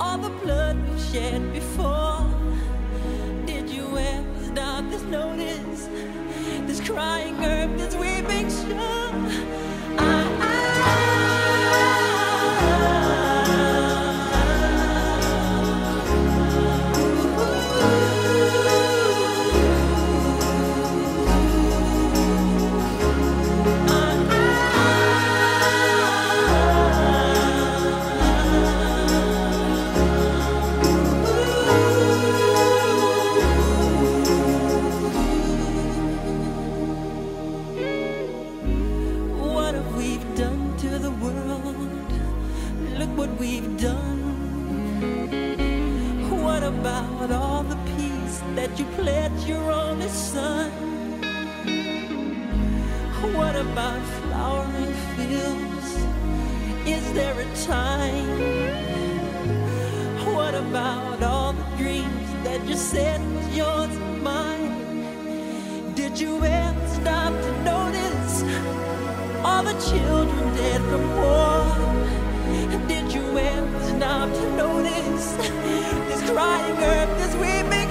all the blood we've shed before? What we've done. What about all the peace that you pledged your only son? What about flowering fields? Is there a time? What about all the dreams that you said was yours and mine? Did you ever stop to notice all the children dead from war? when enough to notice this crying earth, this weeping.